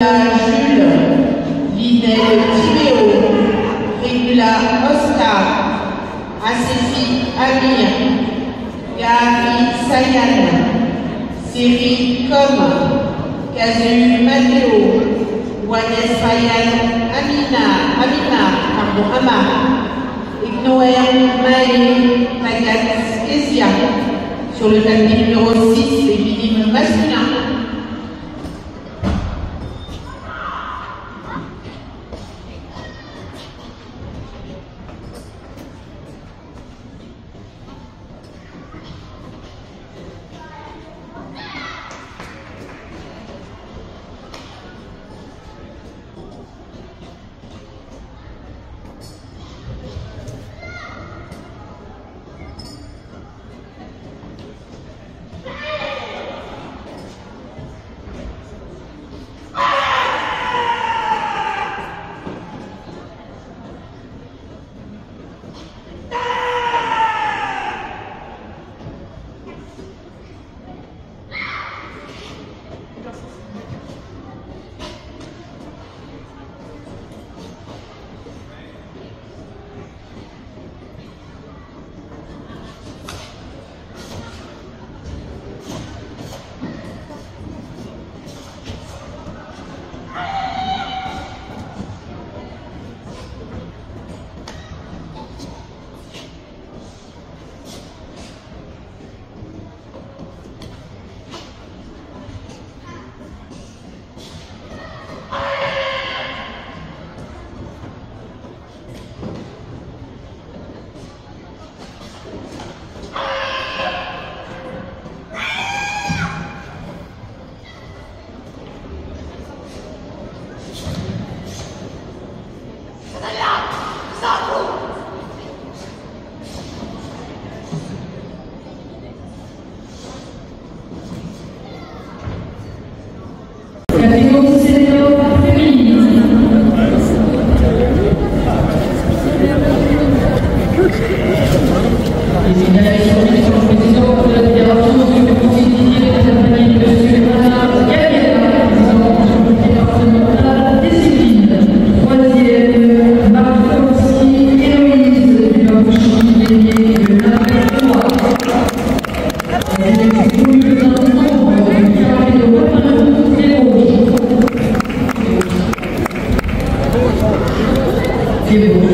Jules, Linel Timéo, Régula Oscar, Asséfi Amir, Gary Sayan, Siri Com, Kazu Matteo, Wanes Fayan Amina, Amina, pardon, Amar, Ignoer Maë, Tagat Kesia, sur le tapis numéro 6, Capítulo 19. Give it